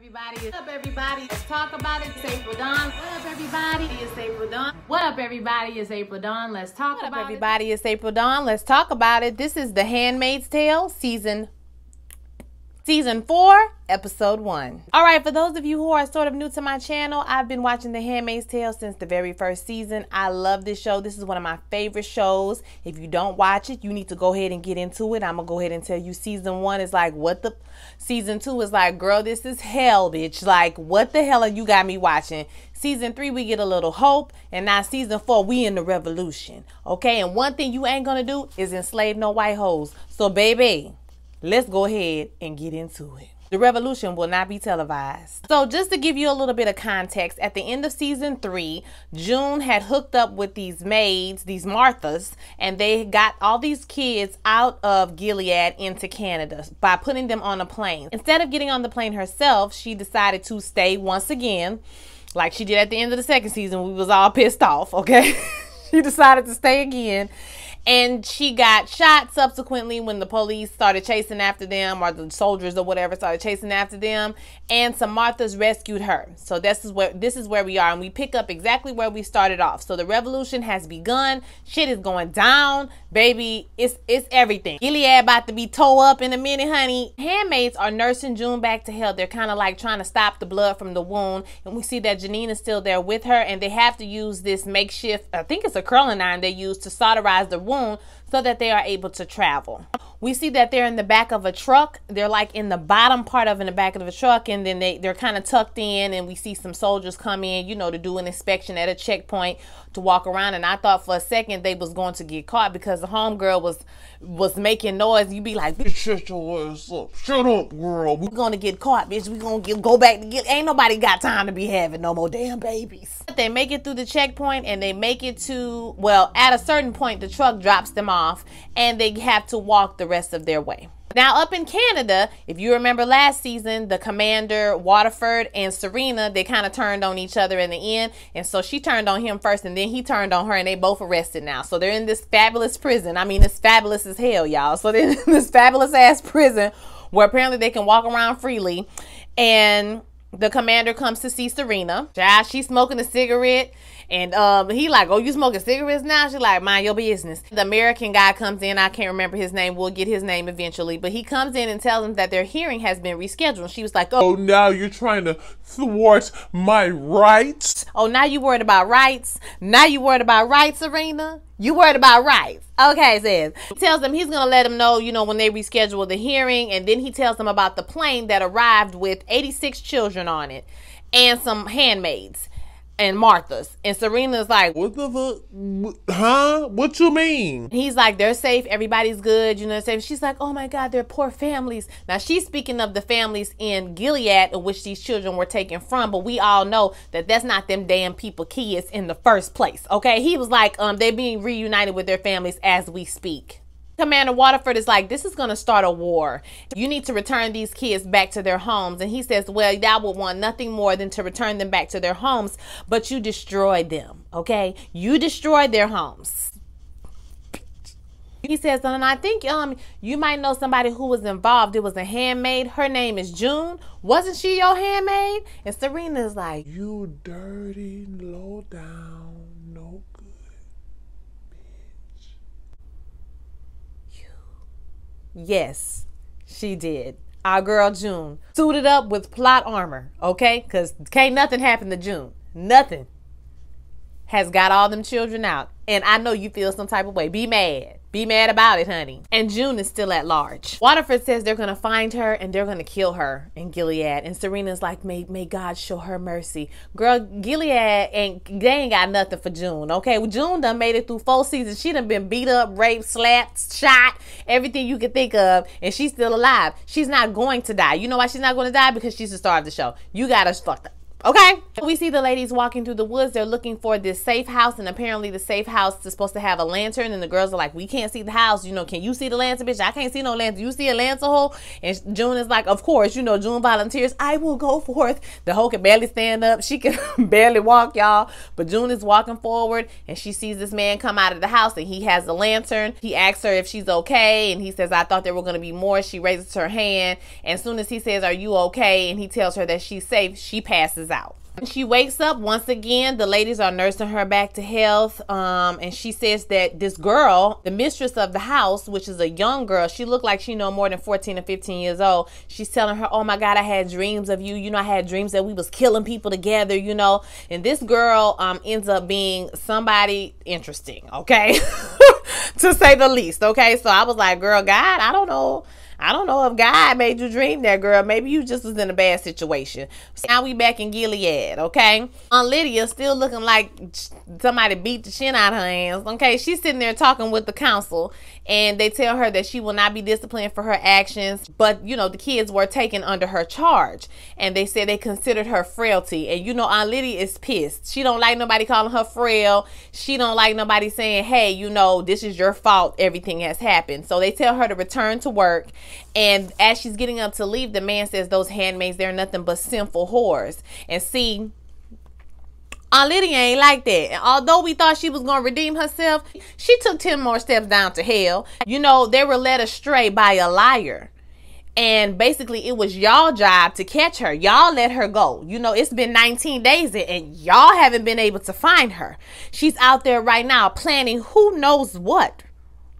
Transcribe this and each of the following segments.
everybody? What up, everybody? Let's talk about it. It's April Dawn. What up, everybody? It's April Dawn. What up, everybody? It's April Dawn. Let's talk What up, about everybody? It's April Dawn. Let's talk about it. This is The Handmaid's Tale, season season four, episode one. All right, for those of you who are sort of new to my channel, I've been watching The Handmaid's Tale since the very first season. I love this show. This is one of my favorite shows. If you don't watch it, you need to go ahead and get into it. I'm gonna go ahead and tell you season one is like what the season two is like, girl, this is hell, bitch. Like, what the hell are you got me watching? Season three, we get a little hope, and now season four, we in the revolution. Okay, and one thing you ain't gonna do is enslave no white hoes. So, baby, let's go ahead and get into it. The revolution will not be televised. So, just to give you a little bit of context, at the end of season three, June had hooked up with these maids, these Marthas, and they got all these kids out of Gilead into Canada by putting them on a plane. Instead of getting on the plane herself, she decided to stay once again, like she did at the end of the second season. We was all pissed off, okay? she decided to stay again and she got shot subsequently when the police started chasing after them or the soldiers or whatever started chasing after them. And some marthas rescued her. So this is where this is where we are and we pick up exactly where we started off. So the revolution has begun. Shit is going down. Baby it's it's everything. Gilead about to be toe up in a minute honey. Handmaids are nursing june back to health. They're kind of like trying to stop the blood from the wound. And we see that janine is still there with her and they have to use this makeshift i think it's a curling iron they use to solderize the wound so that they are able to travel. We see that they're in the back of a truck. They're like in the bottom part of in the back of the truck, and then they, they're kind of tucked in, and we see some soldiers come in, you know, to do an inspection at a checkpoint to walk around. And I thought for a second they was going to get caught because the homegirl was was making noise. You'd be like, Shut your ass up. Shut up, girl. We're gonna get caught, bitch. We're gonna get, go back to get. Ain't nobody got time to be having no more damn babies. They make it through the checkpoint and they make it to well, at a certain point, the truck drops them off and they have to walk the rest of their way. Now, up in Canada, if you remember last season, the commander Waterford and Serena, they kind of turned on each other in the end. And so she turned on him first, and then he turned on her, and they both arrested now. So they're in this fabulous prison. I mean, it's fabulous as hell, y'all. So they're in this fabulous ass prison where apparently they can walk around freely. And the commander comes to see Serena. She's smoking a cigarette. And um, he like, oh, you smoking cigarettes now? She like, mind your business. The American guy comes in. I can't remember his name. We'll get his name eventually. But he comes in and tells them that their hearing has been rescheduled. And she was like, oh, Oh, now you're trying to thwart my rights? oh, now you worried about rights? Now you worried about rights, Serena? You worried about rights. Okay, says. He tells them he's going to let them know, you know, when they reschedule the hearing. And then he tells them about the plane that arrived with 86 children on it and some handmaids and Martha's. And Serena's like, What the fuck? Huh? What you mean? He's like, they're safe, everybody's good, you know what I'm saying? She's like, oh my God, they're poor families. Now, she's speaking of the families in Gilead, in which these children were taken from, but we all know that that's not them damn people kids in the first place, okay? He was like, um, they're being reunited with their families as we speak. Commander Waterford is like, this is going to start a war. You need to return these kids back to their homes. And he says, well, y'all would want nothing more than to return them back to their homes, but you destroyed them, okay? You destroyed their homes. He says, and I think um you might know somebody who was involved. It was a handmaid. Her name is June. Wasn't she your handmaid? And Serena's like, You dirty, low down, no good. Yes, she did. Our girl June suited up with plot armor, okay? Because can't nothing happen to June. Nothing has got all them children out. And I know you feel some type of way. Be mad. Be mad about it, honey. And June is still at large. Waterford says they're gonna find her and they're gonna kill her in Gilead. And Serena's like, may may God show her mercy. Girl, Gilead ain't they ain't got nothing for June. Okay, well, June done made it through four seasons. She done been beat up, raped, slapped, shot, everything you can think of, and she's still alive. She's not going to die. You know why she's not going to die? Because she's the star of the show. You got us fucked up. Okay. We see the ladies walking through the woods. They're looking for this safe house, and apparently the safe house is supposed to have a lantern. And the girls are like, "We can't see the house. You know, can you see the lantern, bitch? I can't see no lantern. You see a lantern hole?" And June is like, "Of course." You know, June volunteers. I will go forth. The hoe can barely stand up. She can barely walk, y'all. But June is walking forward, and she sees this man come out of the house, and he has a lantern. He asks her if she's okay, and he says, "I thought there were going to be more." She raises her hand, and as soon as he says, "Are you okay?" and he tells her that she's safe, she passes out. She wakes up once again. The ladies are nursing her back to health. Um, and she says that this girl, the mistress of the house, which is a young girl, she looked like she know more than 14 or 15 years old. She's telling her, Oh my God, I had dreams of you. You know, I had dreams that we was killing people together, you know. And this girl um ends up being somebody interesting, okay? to say the least. Okay. So I was like, girl, God, I don't know. I don't know if God made you dream that, girl. Maybe you just was in a bad situation. So now we back in Gilead, okay? Aunt Lydia still looking like somebody beat the chin out of her hands, okay? She's sitting there talking with the council, and they tell her that she will not be disciplined for her actions, but, you know, the kids were taken under her charge, and they said they considered her frailty. And, you know, Aunt Lydia is pissed. She don't like nobody calling her frail. She don't like nobody saying, hey, you know, this is your fault. Everything has happened. So they tell her to return to work and as she's getting up to leave, the man says, Those handmaids, they're nothing but sinful whores. And see, Aunt Lydia ain't like that. And although we thought she was going to redeem herself, she took 10 more steps down to hell. You know, they were led astray by a liar. And basically, it was y'all job to catch her. Y'all let her go. You know, it's been 19 days and y'all haven't been able to find her. She's out there right now planning who knows what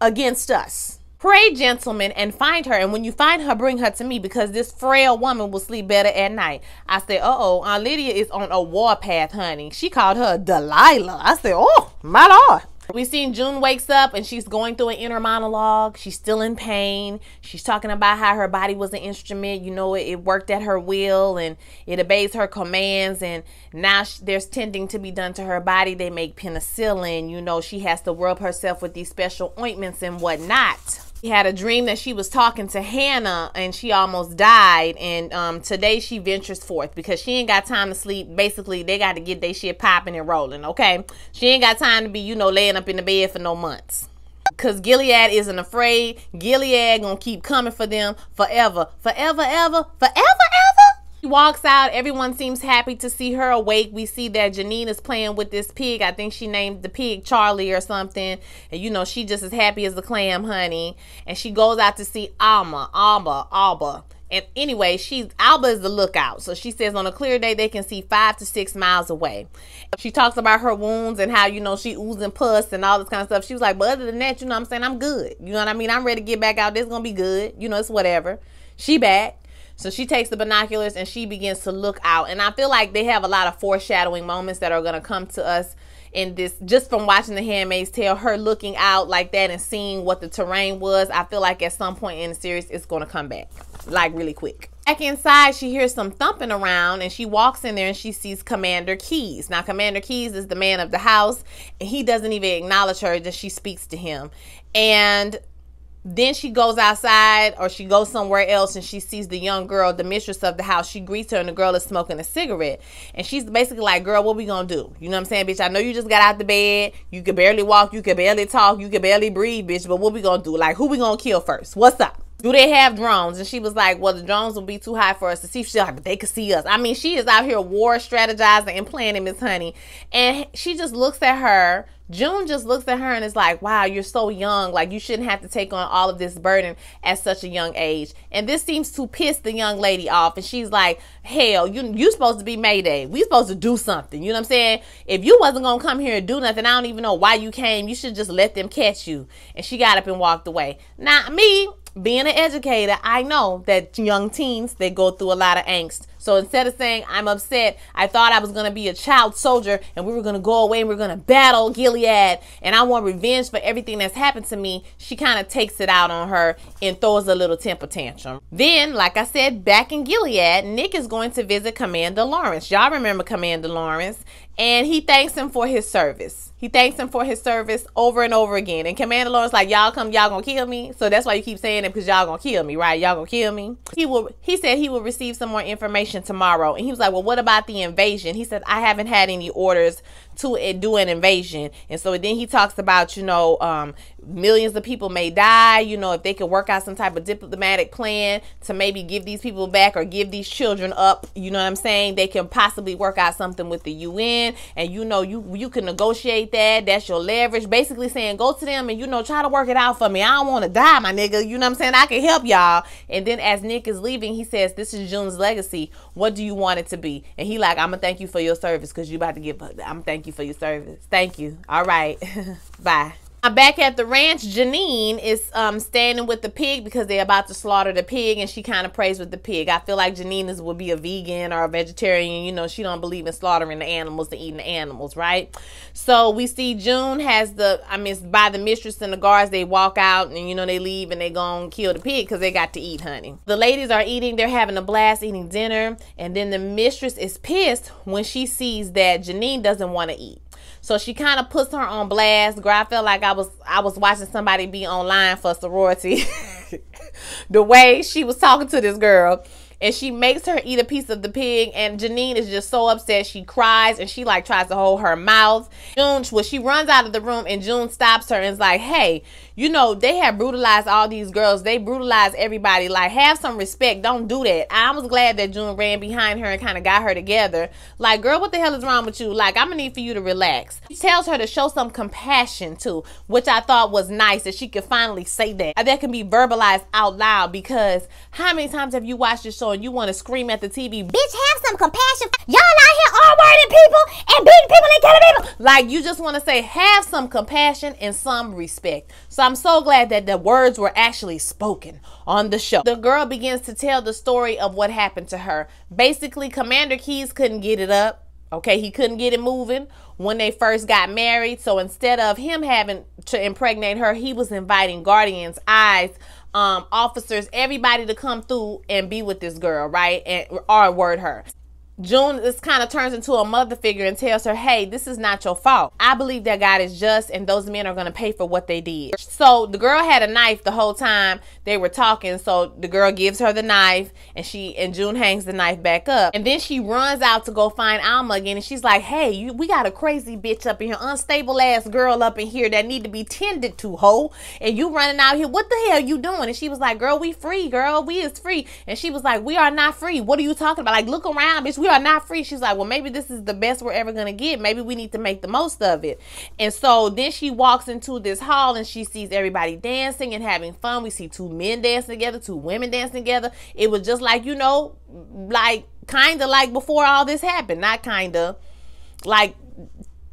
against us. Pray, gentlemen, and find her. And when you find her, bring her to me because this frail woman will sleep better at night. I said, uh oh, Aunt Lydia is on a warpath, honey. She called her Delilah. I said, oh, my Lord. We seen June wakes up and she's going through an inner monologue. She's still in pain. She's talking about how her body was an instrument. You know, it, it worked at her will and it obeys her commands. And now she, there's tending to be done to her body. They make penicillin. You know, she has to rub herself with these special ointments and whatnot. She had a dream that she was talking to Hannah and she almost died. And um, today she ventures forth because she ain't got time to sleep. Basically, they got to get their shit popping and rolling, okay? She ain't got time to be, you know, laying up in the bed for no months. Because Gilead isn't afraid. Gilead gonna keep coming for them forever. Forever, ever, forever, ever. She walks out. Everyone seems happy to see her awake. We see that Janine is playing with this pig. I think she named the pig Charlie or something. And you know, she just as happy as the clam, honey. And she goes out to see Alma, Alba, Alba. And anyway, she's Alba is the lookout. So she says on a clear day they can see five to six miles away. She talks about her wounds and how, you know, she oozing pus and all this kind of stuff. She was like, but other than that, you know I'm saying? I'm good. You know what I mean? I'm ready to get back out. This gonna be good. You know, it's whatever. She back. So she takes the binoculars and she begins to look out. And I feel like they have a lot of foreshadowing moments that are going to come to us in this just from watching the handmaid's tale her looking out like that and seeing what the terrain was i feel like at some point in the series it's going to come back like really quick. Back inside she hears some thumping around and she walks in there and she sees commander Keyes. Now commander Keyes is the man of the house and he doesn't even acknowledge her that she speaks to him. And then she goes outside or she goes somewhere else and she sees the young girl, the mistress of the house. She greets her and the girl is smoking a cigarette. And she's basically like, Girl, what we gonna do? You know what I'm saying, bitch? I know you just got out the bed. You can barely walk, you can barely talk, you can barely breathe, bitch. But what we gonna do? Like, who we gonna kill first? What's up? Do they have drones? And she was like, well, the drones will be too high for us to see. She's like, but they could see us. I mean, she is out here war strategizing and planning, Miss Honey. And she just looks at her. June just looks at her and is like, wow, you're so young. Like, you shouldn't have to take on all of this burden at such a young age. And this seems to piss the young lady off. And she's like, hell, you you supposed to be Mayday. We supposed to do something. You know what I'm saying? If you wasn't going to come here and do nothing, I don't even know why you came. You should just let them catch you. And she got up and walked away. Now, me, being an educator, I know that young teens they go through a lot of angst. So instead of saying I'm upset, I thought I was gonna be a child soldier and we were gonna go away and we are gonna battle Gilead and I want revenge for everything that's happened to me. She kind of takes it out on her and throws a little temper tantrum. Then, like I said, back in Gilead, Nick is going to visit Commander Lawrence. Y'all remember Commander Lawrence? And he thanks him for his service. He thanks him for his service over and over again. And Commander Lawrence like, y'all come, y'all gonna kill me. So that's why you keep saying it because y'all gonna kill me, right? Y'all gonna kill me. He will. He said he will receive some more information tomorrow. And he was like, Well, what about the invasion? He said, I haven't had any orders to do an invasion. And so then he talks about, you know, um, millions of people may die, you know, if they could work out some type of diplomatic plan to maybe give these people back or give these children up, you know what I'm saying? They can possibly work out something with the UN and you know you you can negotiate that. That's your leverage. Basically saying go to them and you know try to work it out for me. I don't want to die, my nigga. You know what I'm saying? I can help y'all. And then as Nick is leaving, he says, This is June's legacy. What do you want it to be? And he like, I'm gonna thank you for your service because you about to give I'm thank you for your service. Thank you. All right. Bye. I'm back at the ranch. Janine is um, standing with the pig because they're about to slaughter the pig, and she kind of prays with the pig. I feel like Janine is would be a vegan or a vegetarian. You know, she don't believe in slaughtering the animals and eating the animals, right? So we see June has the, I mean, by the mistress and the guards. They walk out and you know they leave and they go and kill the pig because they got to eat honey. The ladies are eating. They're having a blast eating dinner, and then the mistress is pissed when she sees that Janine doesn't want to eat. So she kind of puts her on blast. Girl, I felt like I was I was watching somebody be online for sorority. the way she was talking to this girl and she makes her eat a piece of the pig and Janine is just so upset. She cries and she like tries to hold her mouth. June when she runs out of the room and June stops her and is like hey you know they have brutalized all these girls. They brutalized everybody. Like have some respect. Don't do that. I was glad that June ran behind her and kind of got her together. Like girl what the hell is wrong with you? Like I'm gonna need for you to relax. She tells her to show some compassion too which I thought was nice that she could finally say that. That can be verbalized out loud because how many times have you watched this show and you want to scream at the TV, bitch, have some compassion. Y'all out here all wording people and beating people and killing people. Like you just want to say, have some compassion and some respect. So I'm so glad that the words were actually spoken on the show. The girl begins to tell the story of what happened to her. Basically, Commander Keyes couldn't get it up. Okay, he couldn't get it moving when they first got married. So instead of him having to impregnate her, he was inviting guardians, eyes, um, officers, everybody to come through and be with this girl, right? And or word her. June this kind of turns into a mother figure and tells her, "Hey, this is not your fault. I believe that God is just, and those men are going to pay for what they did." So the girl had a knife the whole time they were talking. So the girl gives her the knife, and she and June hangs the knife back up, and then she runs out to go find Alma again, and she's like, "Hey, you, we got a crazy bitch up in here, unstable ass girl up in here that need to be tended to, ho, and you running out here. What the hell you doing?" And she was like, "Girl, we free, girl, we is free," and she was like, "We are not free. What are you talking about? Like, look around, bitch." We are not free. She's like, well, maybe this is the best we're ever going to get. Maybe we need to make the most of it. And so then she walks into this hall and she sees everybody dancing and having fun. We see two men dancing together, two women dancing together. It was just like, you know, like kind of like before all this happened. Not kind of, like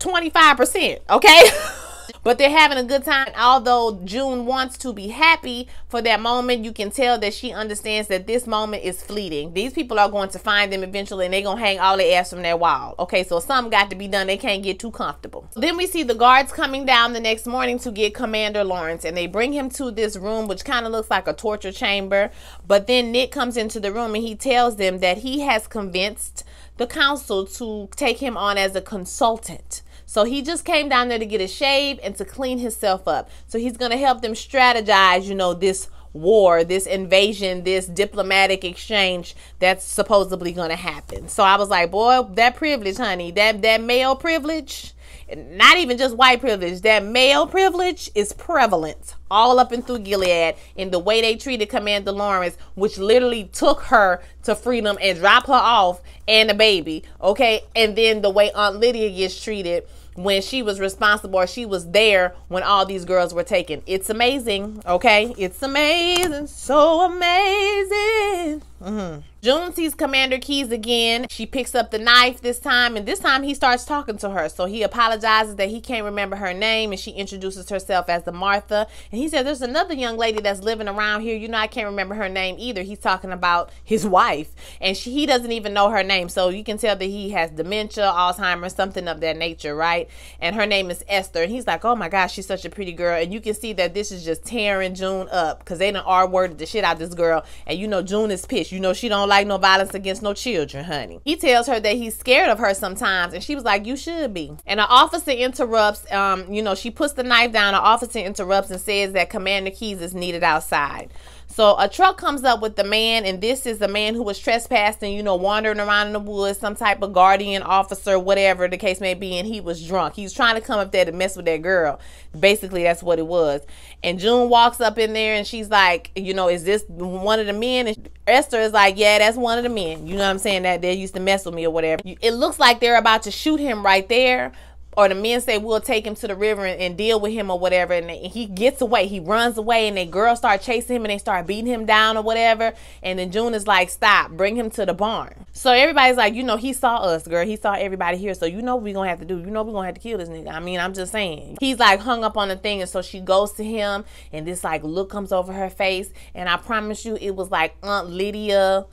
25%. Okay. But they're having a good time. Although June wants to be happy for that moment, you can tell that she understands that this moment is fleeting. These people are going to find them eventually and they're going to hang all their ass from their wall. Okay, so something got to be done. They can't get too comfortable. Then we see the guards coming down the next morning to get Commander Lawrence and they bring him to this room, which kind of looks like a torture chamber. But then Nick comes into the room and he tells them that he has convinced the council to take him on as a consultant. So he just came down there to get a shave and to clean himself up. So he's going to help them strategize, you know, this war, this invasion, this diplomatic exchange that's supposedly going to happen. So I was like, boy, that privilege, honey, that that male privilege, not even just white privilege, that male privilege is prevalent all up and through Gilead in the way they treated Commander Lawrence, which literally took her to freedom and dropped her off and the baby. Okay. And then the way Aunt Lydia gets treated when she was responsible or she was there when all these girls were taken. It's amazing, okay? It's amazing, so amazing. Mm-hmm. June sees Commander Keyes again. She picks up the knife this time, and this time he starts talking to her. So he apologizes that he can't remember her name, and she introduces herself as the Martha. And he said, There's another young lady that's living around here. You know, I can't remember her name either. He's talking about his wife, and she, he doesn't even know her name. So you can tell that he has dementia, Alzheimer's, something of that nature, right? And her name is Esther. And he's like, Oh my gosh, she's such a pretty girl. And you can see that this is just tearing June up because they done R worded the shit out this girl. And you know, June is pissed. You know, she don't like no violence against no children, honey. He tells her that he's scared of her sometimes, and she was like, You should be. And an officer interrupts, um, you know, she puts the knife down. An officer interrupts and says that Commander Keyes is needed outside. So a truck comes up with the man, and this is the man who was trespassing, you know, wandering around in the woods, some type of guardian officer, whatever the case may be, and he was drunk. He was trying to come up there to mess with that girl. Basically, that's what it was. And June walks up in there and she's like, you know, is this one of the men? And Esther is like, yeah, that's one of the men. You know what I'm saying? That they used to mess with me or whatever. It looks like they're about to shoot him right there, or the men say we'll take him to the river and, and deal with him or whatever and he gets away he runs away and the girls start chasing him and they start beating him down or whatever and then june is like stop bring him to the barn. So everybody's like you know he saw us girl. He saw everybody here. So you know what we're gonna have to do. You know we're gonna have to kill this nigga. I mean i'm just saying. He's like hung up on the thing and so she goes to him and this like look comes over her face and i promise you it was like aunt lydia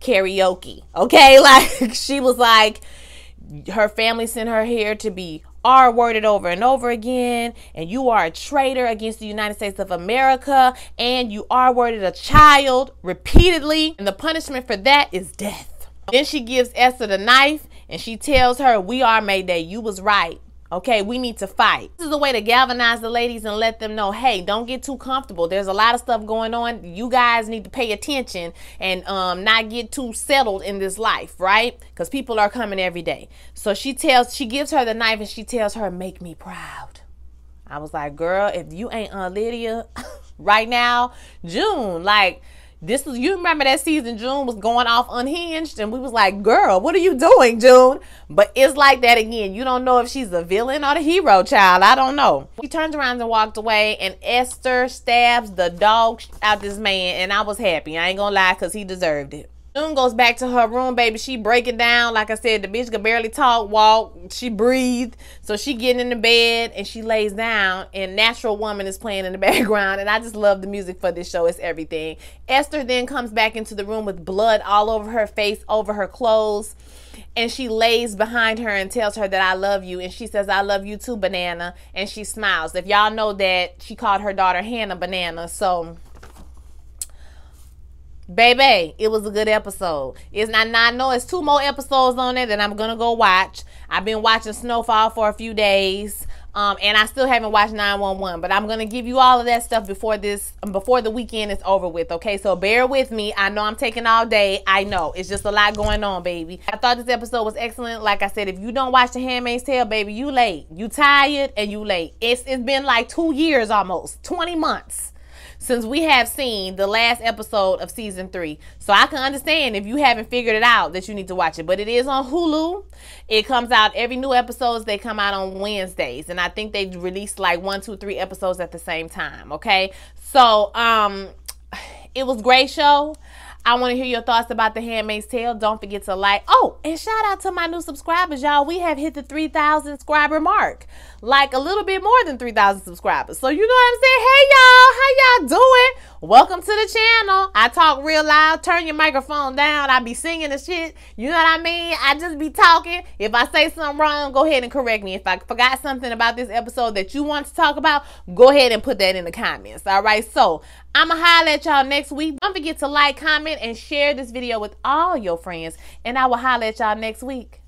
karaoke okay? Like she was like her family sent her here to be R worded over and over again, and you are a traitor against the United States of America, and you R worded a child repeatedly, and the punishment for that is death. Then she gives Esther the knife and she tells her, We are Mayday, you was right. Okay, we need to fight. This is a way to galvanize the ladies and let them know, hey, don't get too comfortable. There's a lot of stuff going on. You guys need to pay attention and um, not get too settled in this life, right? Because people are coming every day. So she tells, she gives her the knife and she tells her, make me proud. I was like, girl, if you ain't Aunt Lydia right now, June, like, this was you remember that season June was going off unhinged and we was like, "Girl, what are you doing, June?" But it's like that again. You don't know if she's a villain or the hero child. I don't know. He turns around and walked away and Esther stabs the dog out this man and I was happy. I ain't going to lie cuz he deserved it. June goes back to her room, baby. She breaking down. Like I said, the bitch could barely talk, walk. She breathed. So she getting in the bed and she lays down and Natural Woman is playing in the background. And I just love the music for this show. It's everything. Esther then comes back into the room with blood all over her face, over her clothes. And she lays behind her and tells her that I love you. And she says, I love you too, Banana. And she smiles. If y'all know that she called her daughter Hannah Banana. So Baby, it was a good episode. It's not, I know it's two more episodes on there that I'm gonna go watch. I've been watching Snowfall for a few days. Um, and I still haven't watched 911, but I'm gonna give you all of that stuff before this before the weekend is over with. Okay, so bear with me. I know I'm taking all day. I know it's just a lot going on, baby. I thought this episode was excellent. Like I said, if you don't watch The Handmaid's Tale, baby, you late. You tired and you late. It's it's been like two years almost, 20 months since we have seen the last episode of season three. So I can understand if you haven't figured it out that you need to watch it. But it is on Hulu. It comes out every new episodes. They come out on Wednesdays. And I think they release like one, two, three episodes at the same time. Okay. So um it was great show. I want to hear your thoughts about The Handmaid's Tale. Don't forget to like. Oh, and shout out to my new subscribers, y'all. We have hit the 3,000 subscriber mark. Like a little bit more than 3,000 subscribers. So you know what I'm saying? Hey, y'all. How y'all doing? Welcome to the channel. I talk real loud. Turn your microphone down. I be singing the shit. You know what I mean? I just be talking. If I say something wrong, go ahead and correct me. If I forgot something about this episode that you want to talk about, go ahead and put that in the comments. All right. So I'm going to holler at y'all next week. Don't forget to like, comment, and share this video with all your friends. And I will holler at y'all next week.